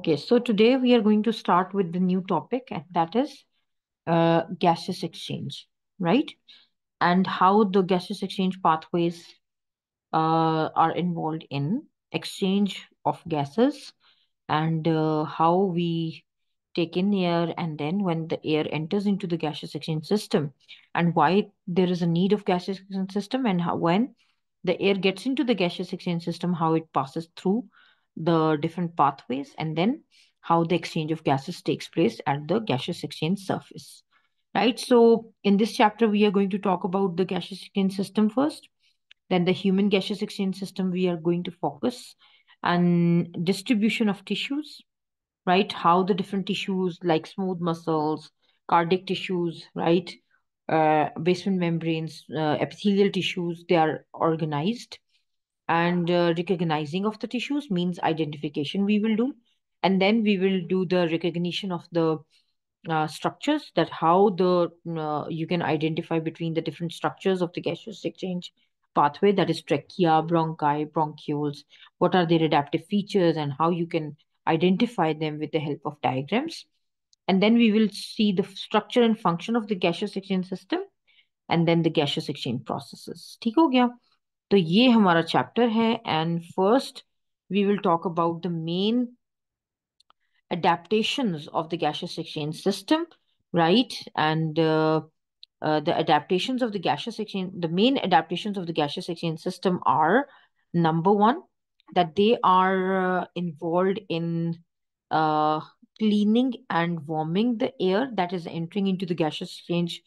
Okay, so today we are going to start with the new topic, and that is uh, gaseous exchange, right? And how the gaseous exchange pathways uh, are involved in exchange of gases and uh, how we take in air and then when the air enters into the gaseous exchange system and why there is a need of gaseous exchange system and how when the air gets into the gaseous exchange system how it passes through the different pathways and then how the exchange of gases takes place at the gaseous exchange surface right? So in this chapter we are going to talk about the gaseous exchange system first then the human gaseous exchange system we are going to focus on distribution of tissues right? How the different tissues like smooth muscles cardiac tissues right? Uh, basement membranes uh, epithelial tissues they are organized and uh, recognizing of the tissues means identification we will do and then we will do the recognition of the uh, structures that how the uh, you can identify between the different structures of the gaseous exchange pathway that is trachea bronchi bronchioles what are their adaptive features and how you can identify them with the help of diagrams and then we will see the structure and function of the gaseous exchange system and then the gaseous exchange processes ठीक हो गया तो ये हमारा chapter है and first we will talk about the main adaptations of the gaseous exchange system, right? And uh, uh, the adaptations of the gaseous exchange, the main adaptations of the gaseous exchange system are number one, that they are uh, involved in uh, cleaning and warming the air that is entering into the gaseous exchange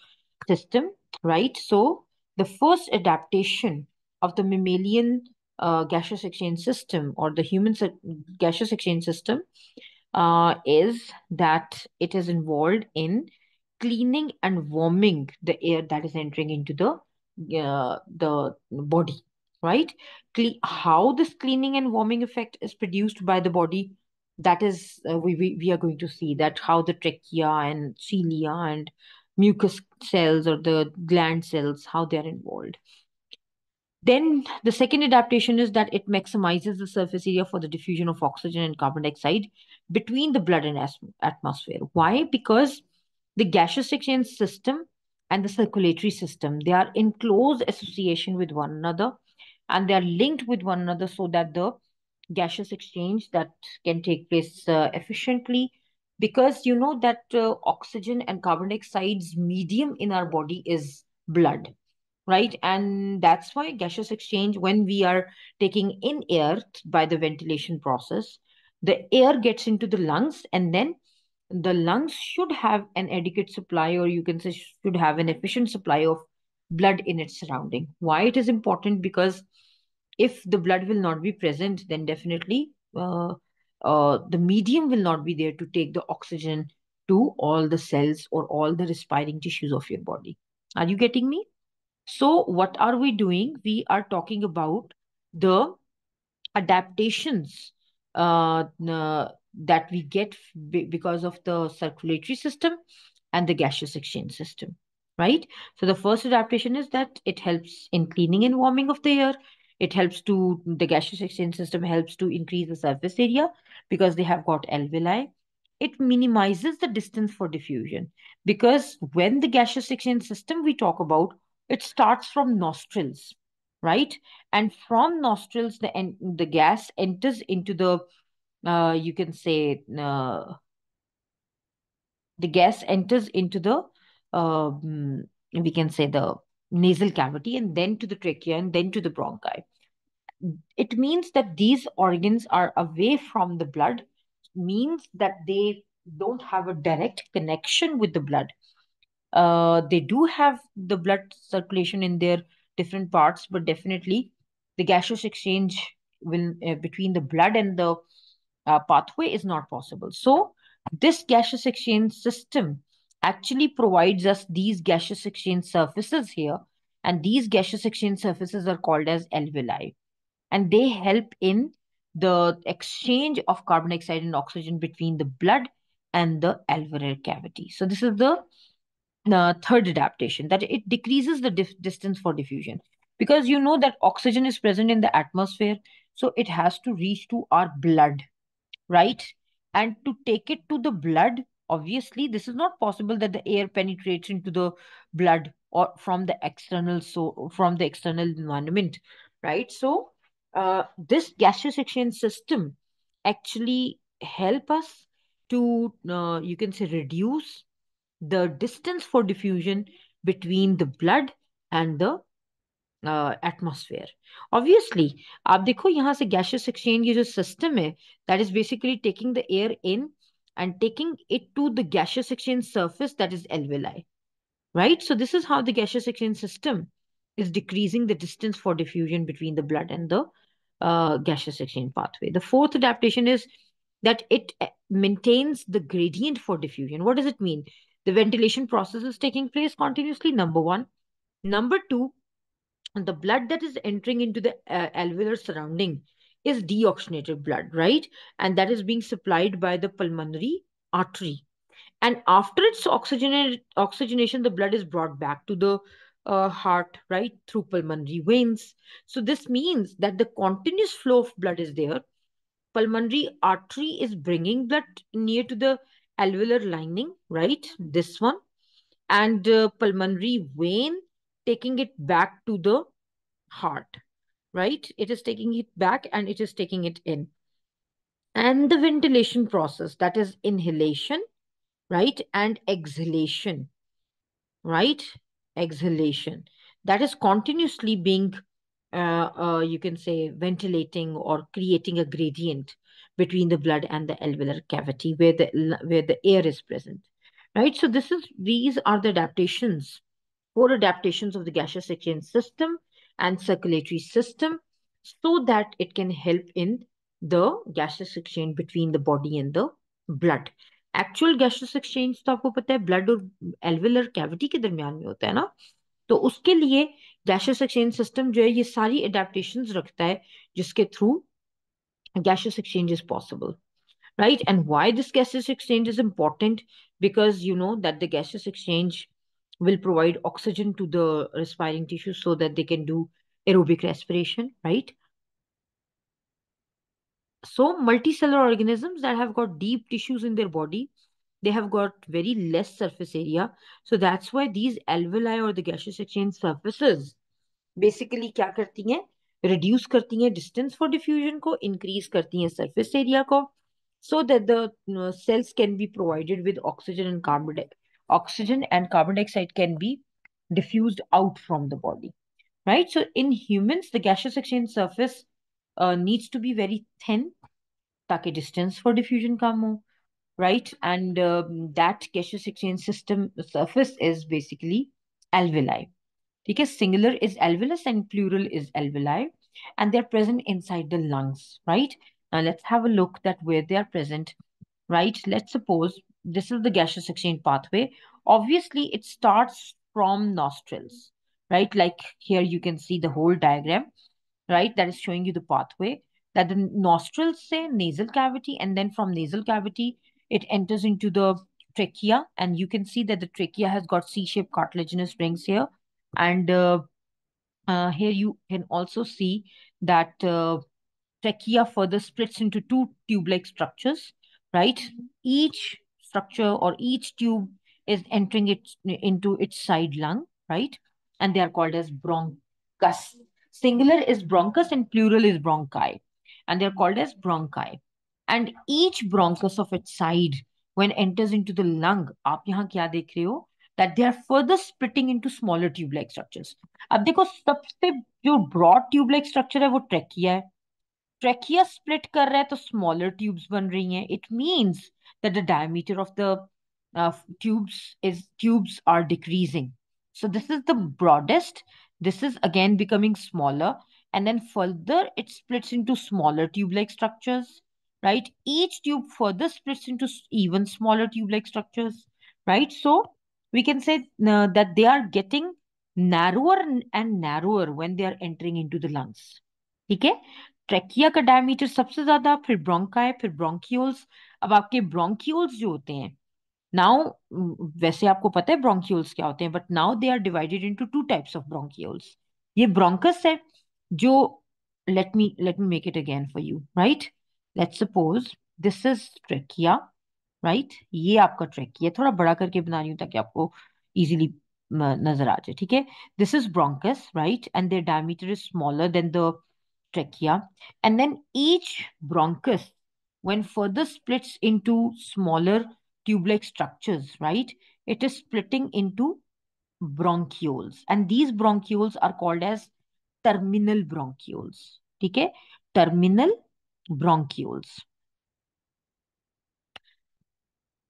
system, right? So the first adaptation of the mammalian uh, gaseous exchange system or the human gaseous exchange system uh, is that it is involved in cleaning and warming the air that is entering into the uh, the body right? Cle how this cleaning and warming effect is produced by the body that is uh, we, we we are going to see that how the trachea and cilia and mucus cells or the gland cells how they are involved then the second adaptation is that it maximizes the surface area for the diffusion of oxygen and carbon dioxide between the blood and atmosphere. Why? Because the gaseous exchange system and the circulatory system, they are in close association with one another and they are linked with one another so that the gaseous exchange that can take place uh, efficiently because you know that uh, oxygen and carbon dioxide's medium in our body is blood right? And that's why gaseous exchange, when we are taking in air by the ventilation process, the air gets into the lungs and then the lungs should have an adequate supply or you can say should have an efficient supply of blood in its surrounding. Why it is important? Because if the blood will not be present, then definitely uh, uh, the medium will not be there to take the oxygen to all the cells or all the respiring tissues of your body. Are you getting me? So what are we doing? We are talking about the adaptations uh, uh, that we get because of the circulatory system and the gaseous exchange system, right? So the first adaptation is that it helps in cleaning and warming of the air. It helps to, the gaseous exchange system helps to increase the surface area because they have got alveoli. It minimizes the distance for diffusion because when the gaseous exchange system we talk about it starts from nostrils, right? And from nostrils, the the gas enters into the, uh, you can say, uh, the gas enters into the, uh, we can say the nasal cavity and then to the trachea and then to the bronchi. It means that these organs are away from the blood, means that they don't have a direct connection with the blood uh, they do have the blood circulation in their different parts, but definitely the gaseous exchange will uh, between the blood and the uh, pathway is not possible. So this gaseous exchange system actually provides us these gaseous exchange surfaces here. And these gaseous exchange surfaces are called as alveoli. And they help in the exchange of carbon dioxide and oxygen between the blood and the alveolar cavity. So this is the uh, third adaptation that it decreases the distance for diffusion. Because you know that oxygen is present in the atmosphere so it has to reach to our blood right? And to take it to the blood obviously this is not possible that the air penetrates into the blood or from the external so from the external environment right? So uh, this gaseous exchange system actually help us to uh, you can say reduce the distance for diffusion between the blood and the atmosphere obviously आप देखो यहाँ से gaseous exchange ये जो system है that is basically taking the air in and taking it to the gaseous exchange surface that is alveoli right so this is how the gaseous exchange system is decreasing the distance for diffusion between the blood and the uh, gaseous exchange pathway the fourth adaptation is that it maintains the gradient for diffusion what does it mean The ventilation process is taking place continuously number one number two the blood that is entering into the uh, alveolar surrounding is deoxygenated blood, right? And that is being supplied by the pulmonary artery. And after its oxygenation, the blood is brought back to the uh, heart, right, through pulmonary veins. So this means that the continuous flow of blood is there. Pulmonary artery is bringing blood near to the alveolar lining, right? This one. And uh, pulmonary vein taking it back to the heart, right? It is taking it back and it is taking it in. And the ventilation process, that is inhalation, right? And exhalation, right? Exhalation. That is continuously being, uh, uh, you can say, ventilating or creating a gradient between the blood and the alveolar cavity where the, where the air is present, right? So this is, these are the adaptations four adaptations of the gaseous exchange system and circulatory system so that it can help in the gaseous exchange between the body and the blood. Actual gases exchange तो आपको पता है blood और alveolar cavity के दरमियान में होता है ना तो उसके लिए गैसेस एक्सचेंज सिस्टम जो है ये सारी एडेप्टेशंस रखता है जिसके through gaseous exchange is possible right? And why this gaseous exchange is important? Because you know that the gaseous exchange will provide oxygen to the respiring tissue so that they can do aerobic respiration right? So multicellular organisms that have got deep tissues in their body they have got very less surface area. So that's why these alveoli or the gaseous exchange surfaces basically kya karti hain reduce करती हैं distance for diffusion को increase करती हैं surface area को so that the you know, cells can be provided with oxygen and carbon oxygen and carbon dioxide can be diffused out from the body, right? So in humans, the gaseous exchange surface uh, needs to be very thin, ताकि distance for diffusion come right? And um, that gaseous exchange system surface is basically alveoli. because singular is alveolus and plural is alveoli, and they're present inside the lungs, right? Now let's have a look that where they are present, right? Let's suppose this is the gaseous exchange pathway. Obviously, it starts from nostrils, right? Like here you can see the whole diagram, right? That is showing you the pathway that the nostrils say nasal cavity and then from nasal cavity, it enters into the trachea and you can see that the trachea has got C-shaped cartilaginous rings here. And uh, uh, here you can also see that uh, trachea further splits into two tube-like structures, right? Each structure or each tube is entering it into its side lung, right? And they are called as bronchus. Singular is bronchus and plural is bronchi. And they're called as bronchi. And each bronchus of its side, when enters into the lung, आप यहाँ क्या देख रहे हो? That they are further splitting into smaller tube-like structures. अब देखो सबसे जो broad tube-like structure है वो trachea है. Trachea split कर रहा है तो smaller tubes बन रही हैं. It means that the diameter of the uh, tubes is tubes are decreasing. So this is the broadest. This is again becoming smaller. And then further it splits into smaller tube-like structures, right? Each tube further splits into even smaller tube-like structures, right? So we can say uh, that they are getting narrower and narrower when they are entering into the lungs. Okay? Trachea का diameter सबसे ज्यादा फिर ब्रोंका फिर bronchioles अब आपके bronchioles जो होते हैं नाउ वैसे आपको पता है ब्रोंकियोल्स क्या होते हैं but now they are divided into two types of bronchioles ये ब्रोंकस है जो let me let me make it again for you right let's suppose this is trachea Right ये आपका ट्रैक ये थोड़ा बड़ा करके बना रही हूँ ताकि आपको इजिली नज़र आ जाए, ठीक है? This is bronchus right and their diameter is smaller than the trachea and then each bronchus when further splits into smaller tubelike structures right it is splitting into bronchioles and these bronchioles are called as terminal bronchioles ठीक है? Terminal bronchioles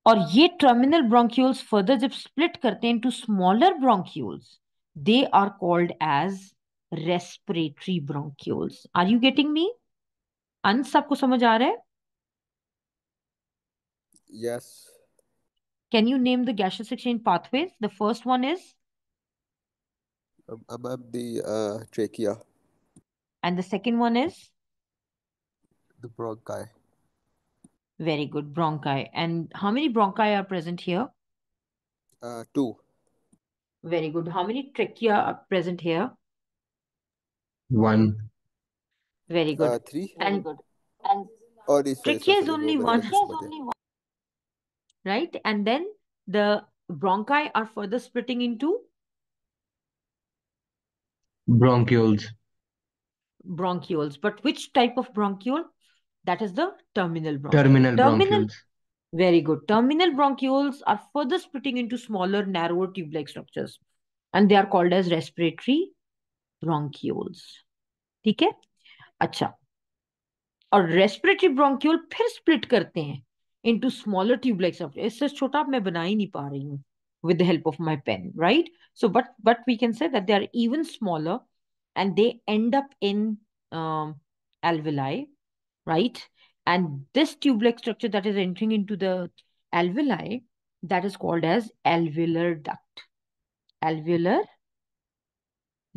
और ये terminal bronchioles further जब split करते हैं into smaller bronchioles they are called as respiratory bronchioles are you getting me Ansh आपको समझ आ रहा है Yes. Can you name the gaseous exchange pathways? The first one is, Ab- Above the uh, trachea, and the second one is the bronchi. Very good bronchi. And how many bronchi are present here? Uh, two. Very good. How many trachea are present here? One. Very good. Uh, three. and good. And Or is trachea is only one, right? And then the bronchi are further splitting into Bronchioles. bronchioles. But which type of bronchiole? That is the terminal bronchiole. Terminal Terminal- bronchioles. Very good. Terminal bronchioles are further splitting into smaller, narrower tube-like structures, and they are called as respiratory bronchioles. ठीक है अच्छा और respiratory bronchiole फिर split करते हैं into smaller tubelike structure इससे छोटा अब मैं बना ही नहीं पा रही हूँ with the help of my pen right so but but we can say that they are even smaller and they end up in um, alveoli right and this tube-like structure that is entering into the alveoli that is called as alveolar duct alveolar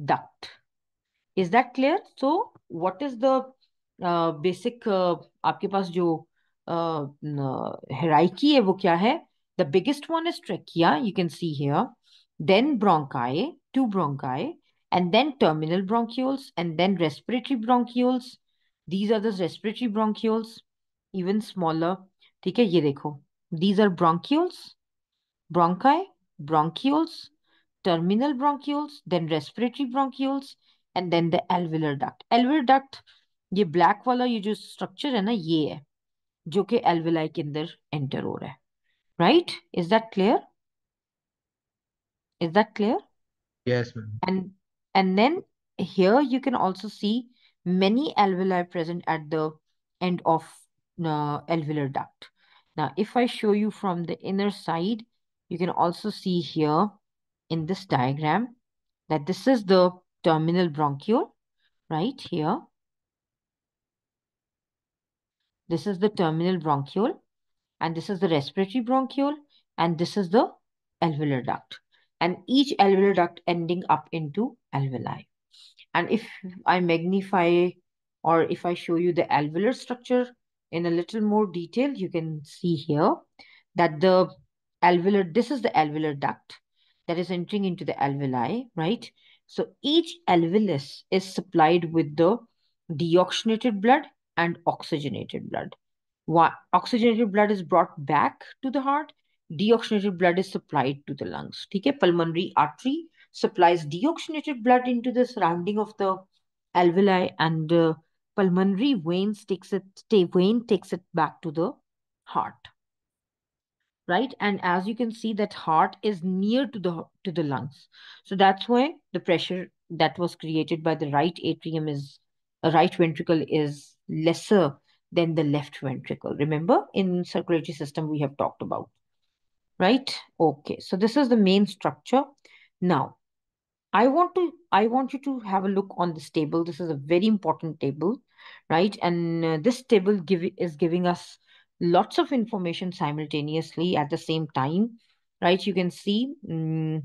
duct is that clear so what is the uh, basic uh, आपके पास जो hierarchy है वो क्या है the biggest one is trachea you can see here then bronchi two bronchi and then terminal bronchioles and then respiratory bronchioles these are the respiratory bronchioles even smaller ठीक है ये देखो these are bronchioles bronchi bronchioles terminal bronchioles then respiratory bronchioles and then the alveolar duct alveolar duct ये black वाला ये जो structure है ना ये है जो कि alveoli के अंदर एंटर हो रहा है right is that clear is that clear Yes, ma'am. and and then here you can also see many alveoli present at the end of uh, alveolar duct. Now if i show you from the inner side you can also see here in this diagram that this is the terminal bronchiole right here. This is the terminal bronchiole and this is the respiratory bronchiole and this is the alveolar duct. And each alveolar duct ending up into alveoli and if I magnify or if I show you the alveolar structure in a little more detail, you can see here that the alveolar, this is the alveolar duct that is entering into the alveoli, right? So each alveolus is supplied with the deoxygenated blood and oxygenated blood. Why? Oxygenated blood is brought back to the heart. Deoxygenated blood is supplied to the lungs. Okay? Pulmonary artery supplies deoxygenated blood into the surrounding of the alveoli and uh, pulmonary veins takes it vein takes it back to the heart right and as you can see that heart is near to the to the lungs so that's why the pressure that was created by the right atrium is a right ventricle is lesser than the left ventricle. Remember, in circulatory system, we have talked about, right? Okay, so this is the main structure. Now, I want to, I want you to have a look on this table. This is a very important table, right? And uh, this table give, is giving us lots of information simultaneously at the same time, right? You can see mm,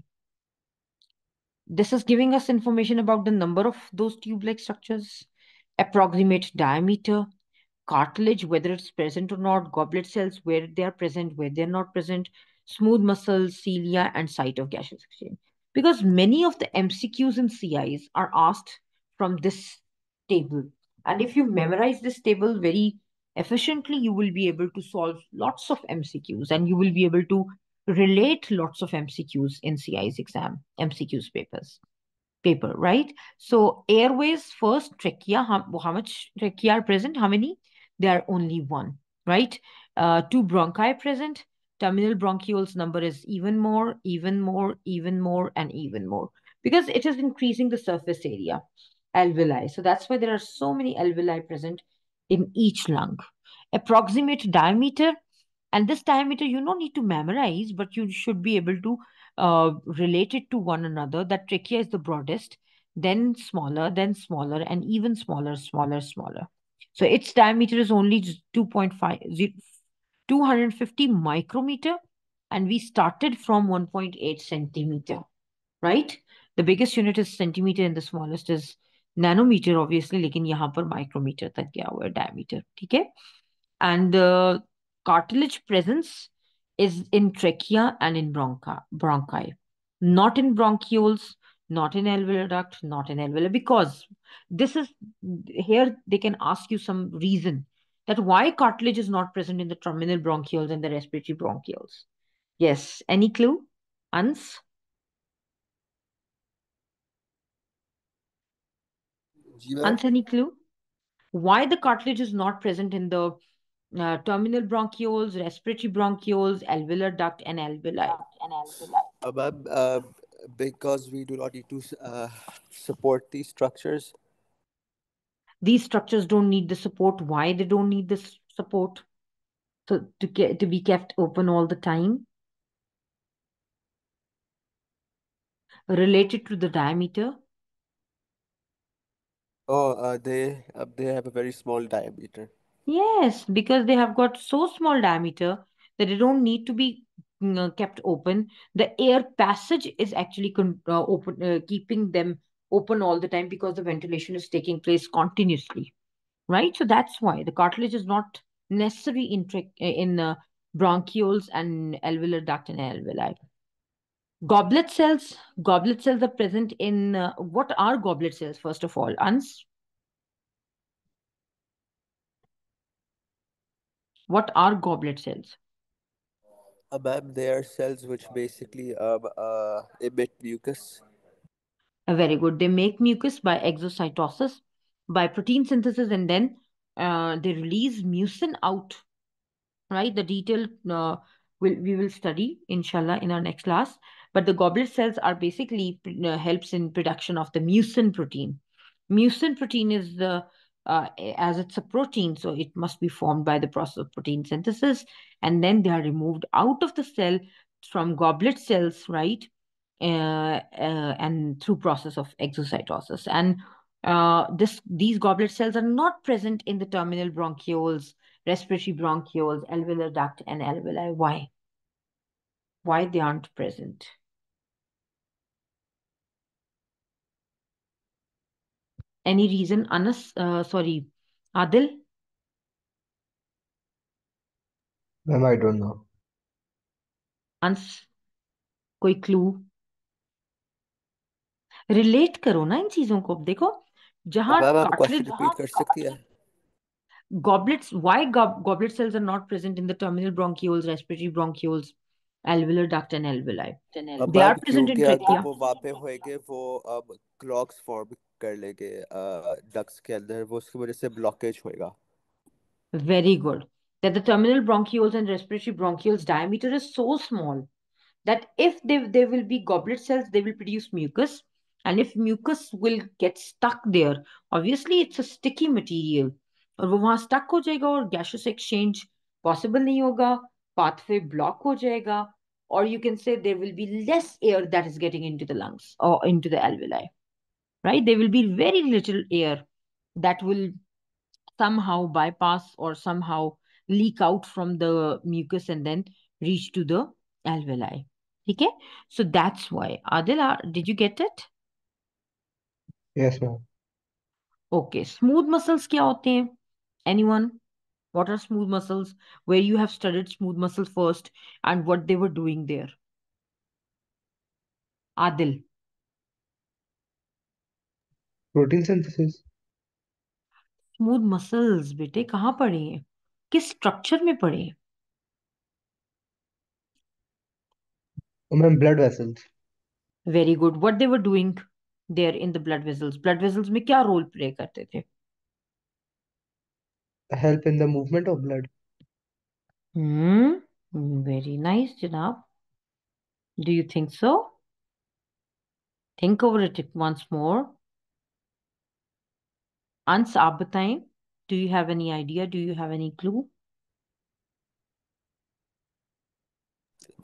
this is giving us information about the number of those tube-like structures, approximate diameter, cartilage, whether it's present or not, goblet cells, where they are present, where they're not present, smooth muscles, cilia, and site of gaseous exchange. Because many of the MCQs and CIs are asked from this table. And if you memorize this table very efficiently, you will be able to solve lots of MCQs and you will be able to relate lots of MCQs in CI's exam, MCQs papers, paper, right? So airways first, trachea, how, how much trachea are present? How many? There are only one, right? Uh, two bronchi present. Terminal bronchioles number is even more, even more, even more, and even more because it is increasing the surface area, alveoli. So that's why there are so many alveoli present in each lung. Approximate diameter, and this diameter you don't need to memorize, but you should be able to uh, relate it to one another. That trachea is the broadest, then smaller, then smaller, and even smaller, smaller, smaller. So its diameter is only 2.5, 250 micrometer, and we started from 1.8 centimeter, right? The biggest unit is centimeter and the smallest is nanometer, obviously, लेकिन यहाँ पर micrometer तक गया हुआ है diameter, ठीक है? And the cartilage presence is in trachea and in bronchi, bronchi, not in bronchioles, not in alveolar duct, not in alveolar, because this is here they can ask you some reason that why cartilage is not present in the terminal bronchioles and the respiratory bronchioles. Yes, any clue? Ans? Ans, any clue? Why the cartilage is not present in the uh, terminal bronchioles, respiratory bronchioles, alveolar duct, and alveoli? And alveoli. Uh, uh, because we do not need to uh, support these structures these structures don't need the support. Why they don't need this support? So to get to be kept open all the time. Related to the diameter. Oh, uh, they uh, they have a very small diameter. Yes, because they have got so small diameter that they don't need to be mm, uh, kept open. The air passage is actually con uh, open, uh, keeping them open all the time because the ventilation is taking place continuously, right? So that's why the cartilage is not necessary in in uh, bronchioles and alveolar duct and alveoli. Goblet cells, goblet cells are present in uh, what are goblet cells first of all? Ans, what are goblet cells? Uh, ma'am, they are cells which basically um, uh, emit mucus. Very good. They make mucus by exocytosis, by protein synthesis, and then uh, they release mucin out. Right? The detail uh, will we will study inshallah in our next class. But the goblet cells are basically uh, helps in production of the mucin protein. Mucin protein is the uh, as it's a protein, so it must be formed by the process of protein synthesis, and then they are removed out of the cell from goblet cells, right? Uh, uh, and through process of exocytosis. And uh, this these goblet cells are not present in the terminal bronchioles, respiratory bronchioles, alveolar duct, and alveoli. Why? Why they aren't present? Any reason, Anas? Uh, sorry, Adil? Ma'am, I don't know. Anas, koi clue? Relate करो ना इन चीज़ों को। देखो जहाँ goblets why goblet cells are not present in the terminal bronchioles respiratory bronchioles alveolar duct and alveoli they are present in trachea वो वहाँ पे होएँगे वो अब क्लॉक्स फॉर्म कर लेंगे डक्ट्स के अंदर वो उसकी वजह से ब्लॉकेज होएगा। Very good that the terminal bronchioles and respiratory bronchioles diameter is so small that if they they will be goblet cells they will produce mucus and if mucus will get stuck there obviously it's a sticky material और वो वहां stuck हो जाएगा और gaseous exchange possible नहीं होगा pathway block हो जाएगा or you can say there will be less air that is getting into the lungs or into the alveoli right there will be very little air that will somehow bypass or somehow leak out from the mucus and then reach to the alveoli okay so that's why adil uh, did you get it Yes ma'am okay smooth muscles क्या होते हैं? Anyone what are smooth muscles where you have studied smooth muscle first and what they were doing there Adil protein synthesis smooth muscles बेटे कहाँ पड़े हैं? किस structure में पड़े हैं? Ma'am blood very good what they doing there in the blood vessels blood vessels में क्या रोल प्ले करते थे help in the movement of blood hmm very nice जनाब do you think so think over it once more अंस आप बताएं do you have any idea do you have any clue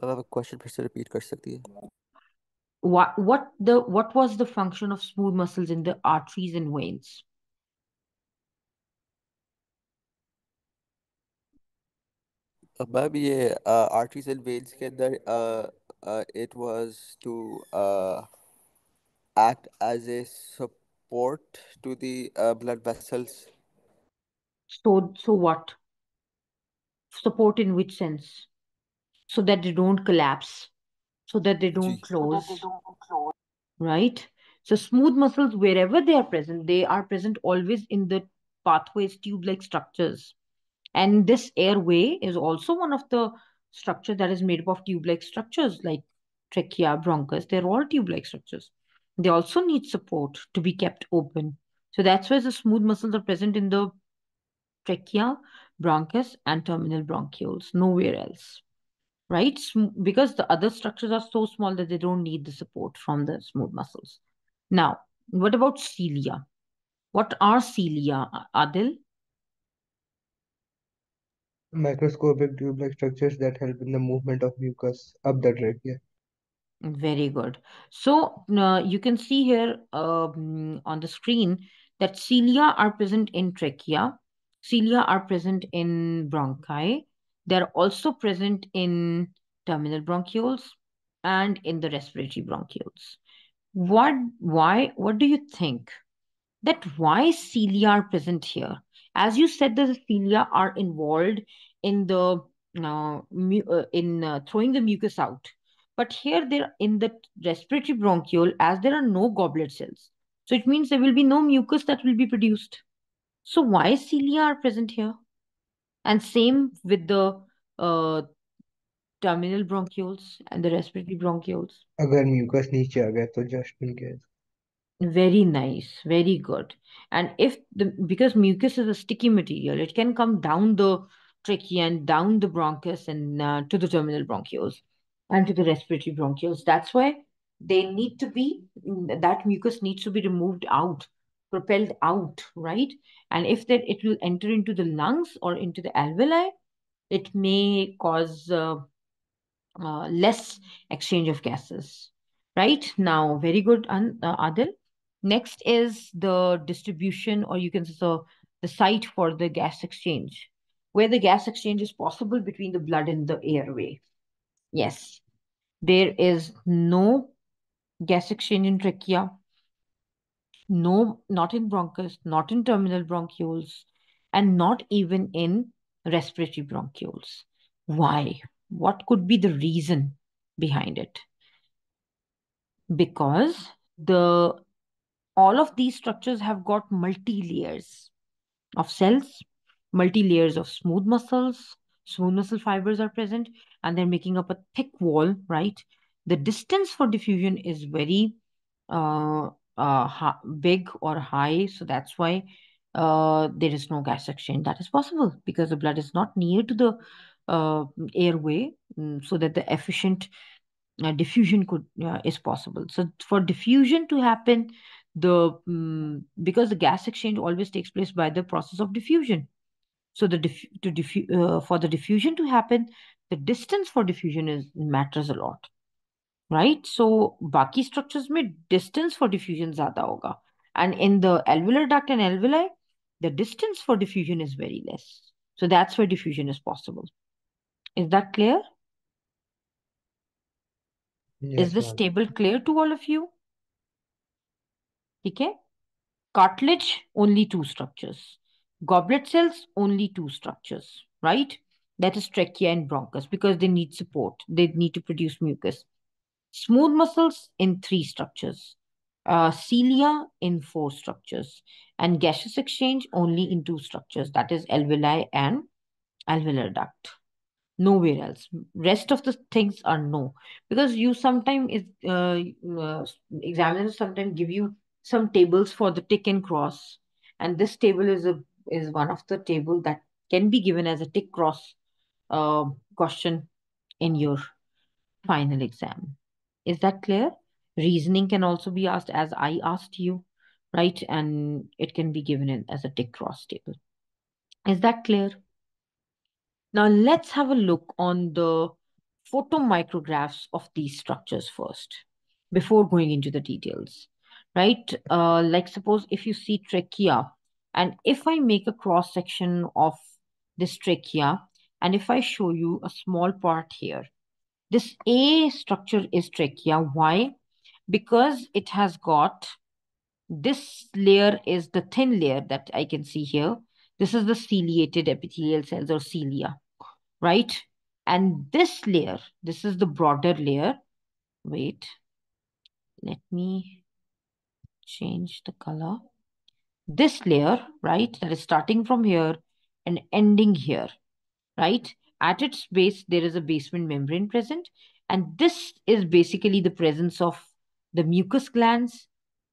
आप question फिर से repeat कर सकती है what what the what was the function of smooth muscles in the arteries and veins ma'am ये आर्टरीज एंड वेन्स के अंदर it was to act as a support to the uh, blood vessels so so what support in which sense so that they don't collapse so that they don't जी close right? So smooth muscles wherever they are present they are present always in the pathways tube like structures. And this airway is also one of the structure that is made up of tube like structures like trachea bronchus they're all tube like structures. They also need support to be kept open. So that's why the smooth muscles are present in the trachea bronchus and terminal bronchioles nowhere else right because the other structures are so small that they don't need the support from the smooth muscles now what about cilia what are cilia adil microscopic tube-like structures that help in the movement of mucus up the trachea. Very good. So uh, you can see here um, on the screen that cilia are present in trachea, cilia are present in bronchi. They're also present in terminal bronchioles and in the respiratory bronchioles. What, why, what do you think that why cilia are present here? As you said, the cilia are involved in the uh, uh, in uh, throwing the mucus out. But here they're in the respiratory bronchiole as there are no goblet cells. So it means there will be no mucus that will be produced. So why cilia are present here? And same with the uh, terminal bronchioles and the respiratory bronchioles. अगर mucus नीचे आ गया तो just in case. Very nice, very good. And if the because mucus is a sticky material, it can come down the trachea and down the bronchus and uh, to the terminal bronchioles and to the respiratory bronchioles. That's why they need to be that mucus needs to be removed out, propelled out, right? And if that it will enter into the lungs or into the alveoli, it may cause uh, uh, less exchange of gases. Right now, very good, uh, Adil. Next is the distribution, or you can say so, the site for the gas exchange, where the gas exchange is possible between the blood and the airway. Yes, there is no gas exchange in trachea, no, not in bronchus, not in terminal bronchioles, and not even in respiratory bronchioles. Why? What could be the reason behind it? Because the all of these structures have got multi layers of cells, multi layers of smooth muscles. Smooth muscle fibers are present and they're making up a thick wall, right? The distance for diffusion is very uh, uh, big or high. So that's why uh, there is no gas exchange. That is possible because the blood is not near to the uh, airway mm, so that the efficient uh, diffusion could uh, is possible. So for diffusion to happen, the mm, because the gas exchange always takes place by the process of diffusion. So the diff to diffu uh, for the diffusion to happen, the distance for diffusion is matters a lot, right? So बाकी structures में distance for diffusion ज़्यादा होगा, and in the alveolar duct and alveoli, the distance for diffusion is very less. So that's where diffusion is possible. Is that clear? Is Yes, this ma'am. table clear to all of you? ठीक है cartilage only two structures goblet cells only two structures right that is trachea and bronchus because they need support they need to produce mucus smooth muscles in three structures uh, cilia in four structures and gaseous exchange only in two structures that is alveoli and alveolar duct. Nowhere else. Rest of the things are no. Because you sometimes uh, uh, examiners sometimes give you some tables for the tick and cross. And this table is a is one of the table that can be given as a tick cross uh, question in your final exam is that clear? Reasoning can also be asked as i asked you right? And it can be given in as a tick cross table. Is that clear? Now let's have a look on the photomicrographs of these structures first before going into the details, right? Uh, like suppose if you see trachea and if I make a cross section of this trachea and if I show you a small part here, this A structure is trachea. Why? Because it has got this layer is the thin layer that I can see here. This is the ciliated epithelial cells or cilia, right? And this layer, this is the broader layer. Wait, let me change the color. This layer, right, that is starting from here and ending here, right? At its base, there is a basement membrane present. And this is basically the presence of the mucus glands,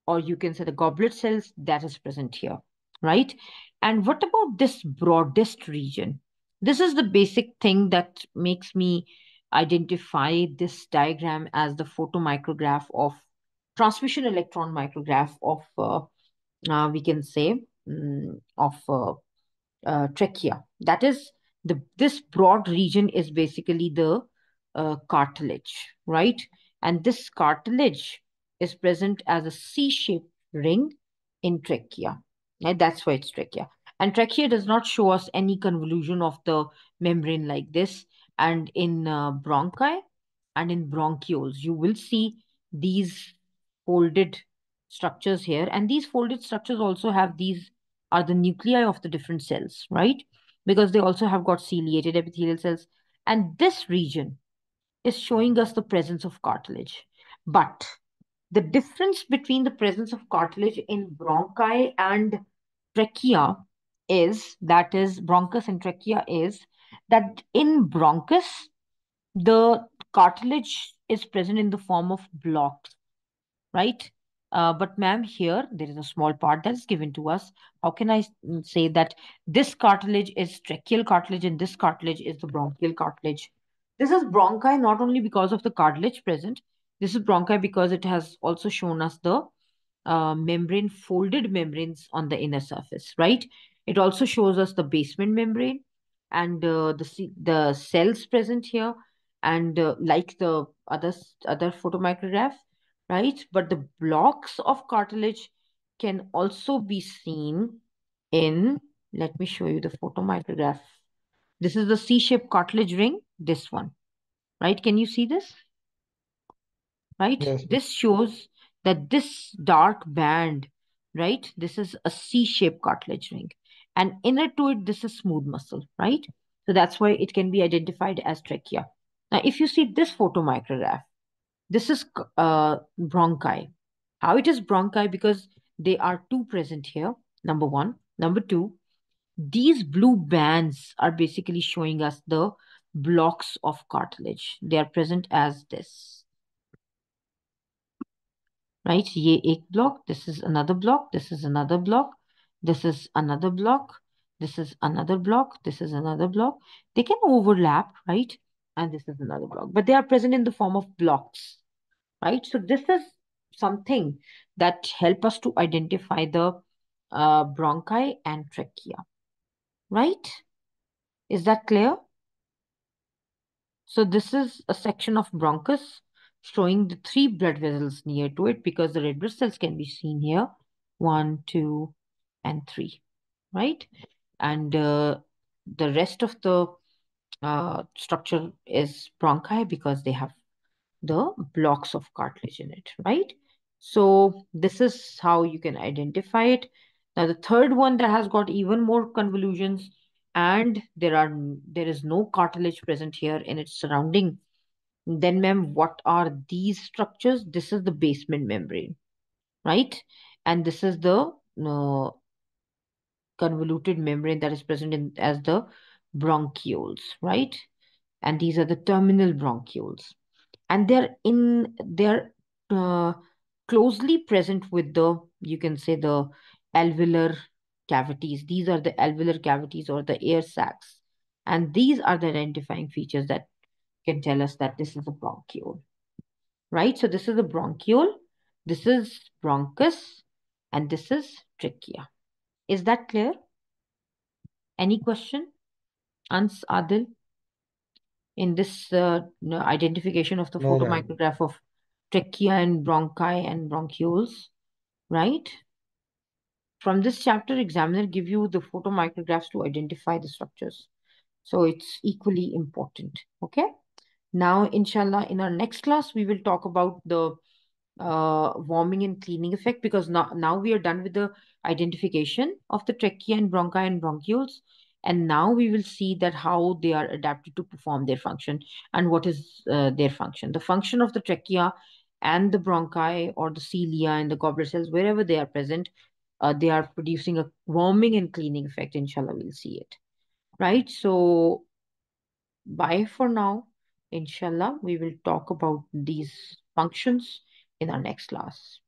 or you can say the goblet cells that is present here, right? And what about this broadest region? This is the basic thing that makes me identify this diagram as the photomicrograph of transmission electron micrograph of, uh, uh, we can say, um, of uh, uh, trachea. That is, the this broad region is basically the uh, cartilage, right? And this cartilage is present as a C-shaped ring in trachea. That's why it's trachea. And trachea does not show us any convolution of the membrane like this. And in uh, bronchi and in bronchioles, you will see these folded structures here. And these folded structures also have these are the nuclei of the different cells, right? Because they also have got ciliated epithelial cells. And this region is showing us the presence of cartilage. But the difference between the presence of cartilage in bronchi and trachea is, that is bronchus and trachea is, that in bronchus, the cartilage is present in the form of blocks, right? Uh, but ma'am, here there is a small part that is given to us. How can I say that this cartilage is tracheal cartilage and this cartilage is the bronchial cartilage? This is bronchi not only because of the cartilage present, this is bronchi because it has also shown us the uh, membrane, folded membranes on the inner surface, right? It also shows us the basement membrane and uh, the, the cells present here and uh, like the other, other photomicrograph right? But the blocks of cartilage can also be seen in, let me show you the photomicrograph. This is the C-shaped cartilage ring, this one, right? Can you see this? Right? Yes. This shows that this dark band, right? This is a C-shaped cartilage ring. And inner to it, this is smooth muscle, right? So that's why it can be identified as trachea. Now, if you see this photomicrograph, this is uh, bronchi. How it is bronchi? Because they are two present here, number one. Number two, these blue bands are basically showing us the blocks of cartilage. They are present as this. Right? Ye ek block, this is another block, this is another block, this is another block, this is another block, this is another block. They can overlap, right? And this is another block, but they are present in the form of blocks right? So this is something that help us to identify the uh, bronchi and trachea, right? Is that clear? So this is a section of bronchus showing the three blood vessels near to it because the red blood cells can be seen here. One, two, and three, right? And uh, the rest of the uh, structure is bronchi because they have the blocks of cartilage in it, right? So this is how you can identify it. Now the third one that has got even more convolutions and there are there is no cartilage present here in its surrounding. Then ma'am, what are these structures? This is the basement membrane, right? And this is the uh, convoluted membrane that is present in as the bronchioles, right? And these are the terminal bronchioles. And they're in, they're uh, closely present with the, you can say the alveolar cavities. These are the alveolar cavities or the air sacs. And these are the identifying features that can tell us that this is a bronchiole, right? So this is a bronchiole, this is bronchus, and this is trachea. Is that clear? Any question? Ans Adil? In this uh, identification of the No, photomicrograph of trachea and bronchi and bronchioles, right? From this chapter, examiner give you the photomicrographs to identify the structures. So it's equally important, okay? Now, inshallah, in our next class, we will talk about the uh, warming and cleaning effect because now, now we are done with the identification of the trachea and bronchi and bronchioles. And now we will see that how they are adapted to perform their function and what is uh, their function. The function of the trachea and the bronchi or the cilia and the goblet cells, wherever they are present, uh, they are producing a warming and cleaning effect. Inshallah, we'll see it. Right? So, bye for now. Inshallah, we will talk about these functions in our next class.